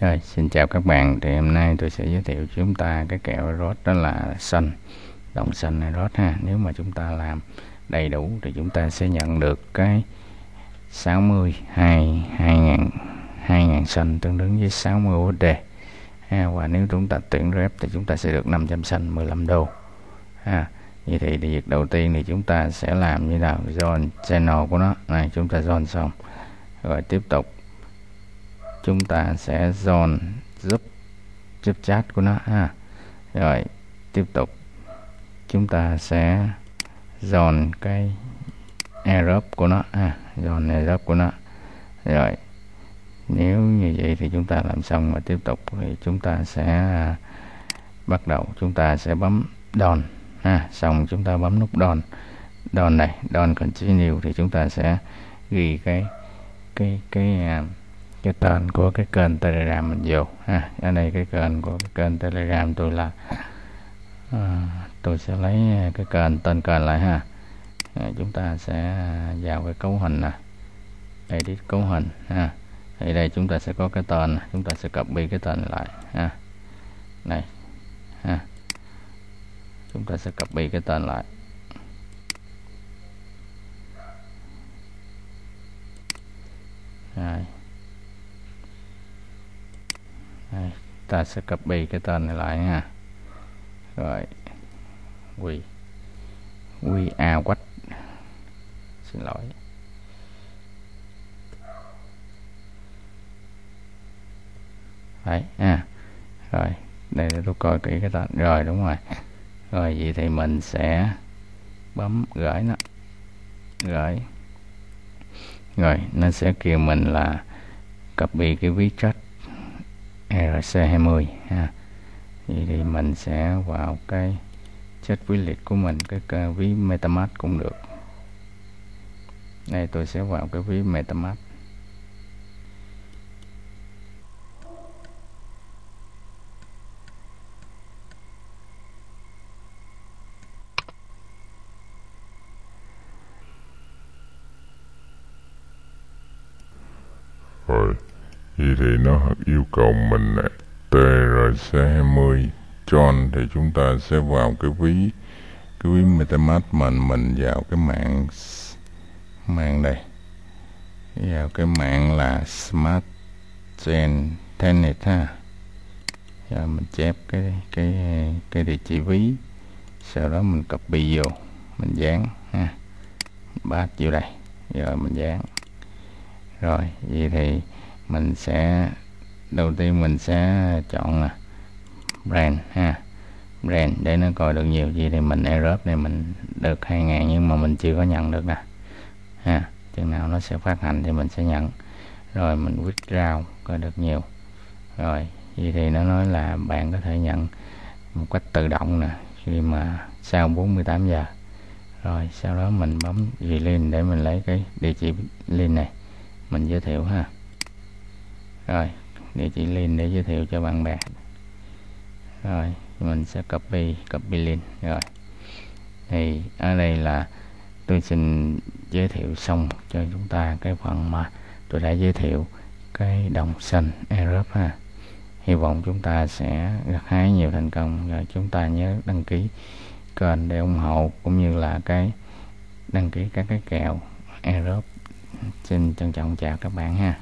Rồi, xin chào các bạn. Thì hôm nay tôi sẽ giới thiệu chúng ta cái kẹo rốt đó là xanh, đồng xanh này rốt ha. Nếu mà chúng ta làm đầy đủ thì chúng ta sẽ nhận được cái 60 2 2000 2000 xanh tương đương với 60 USD. Ha, và nếu chúng ta tuyển rep thì chúng ta sẽ được 500 xanh 15 đô. Ha. Vậy thì việc đầu tiên thì chúng ta sẽ làm như nào? Zone channel của nó. Này chúng ta zone xong. Rồi tiếp tục chúng ta sẽ dồn giúp giúp chat của nó ha. Rồi tiếp tục. Chúng ta sẽ dồn cái error của nó ha dồn error của nó. Rồi nếu như vậy thì chúng ta làm xong và tiếp tục. Thì chúng ta sẽ à, bắt đầu. Chúng ta sẽ bấm đòn ha xong chúng ta bấm nút đòn. Đòn này đòn continue thì chúng ta sẽ ghi cái cái cái uh, cái tên của cái kênh telegram mình vô. Ha ở đây cái kênh của cái kênh telegram tôi là à, tôi sẽ lấy cái kênh tên kênh lại ha. À, chúng ta sẽ vào cái cấu hình nè. Edit cấu hình ha. Thì đây chúng ta sẽ có cái tên chúng ta sẽ copy cái tên lại ha. Này ha. Chúng ta sẽ copy cái tên lại. Rồi. Đây, ta sẽ copy cái tên này lại ha. Rồi. We we are quách. Xin lỗi. Đấy à rồi đây để tôi coi kỹ cái tên. Rồi đúng rồi. Rồi vậy thì mình sẽ bấm gửi nó. Gửi. Rồi nó sẽ kêu mình là copy cái ví chat. RC20 ha. Vậy thì mình sẽ vào cái chết ví liệt của mình, cái ví MetaMask cũng được. Đây, tôi sẽ vào cái ví MetaMask. Rồi vậy thì nó yêu cầu mình nè TRC20 John thì chúng ta sẽ vào cái ví cái ví MetaMask mình mình vào cái mạng mạng đây vào cái mạng là Smart Chain Tenet ha. Rồi mình chép cái cái cái địa chỉ ví, sau đó mình copy vô, mình dán ha. Bát vô đây, rồi mình dán. Rồi, vậy thì mình sẽ, đầu tiên mình sẽ chọn là brand ha. Brand để nó coi được nhiều gì thì mình airdrop này mình được 2.000 nhưng mà mình chưa có nhận được nè. Ha, chừng nào nó sẽ phát hành thì mình sẽ nhận. Rồi mình withdraw coi được nhiều. Rồi, vậy thì nó nói là bạn có thể nhận một cách tự động nè, khi mà sau 48 giờ. Rồi, sau đó mình bấm gì lên để mình lấy cái địa chỉ link này. Mình giới thiệu ha rồi địa chỉ link để giới thiệu cho bạn bè. Rồi, mình sẽ copy copy link rồi, thì ở đây là tôi xin giới thiệu xong cho chúng ta cái phần mà tôi đã giới thiệu cái đồng xanh Europe ha. Hy vọng chúng ta sẽ gặt hái nhiều thành công. Và chúng ta nhớ đăng ký kênh để ủng hộ cũng như là cái đăng ký các cái kèo Europe. Xin trân trọng chào các bạn ha.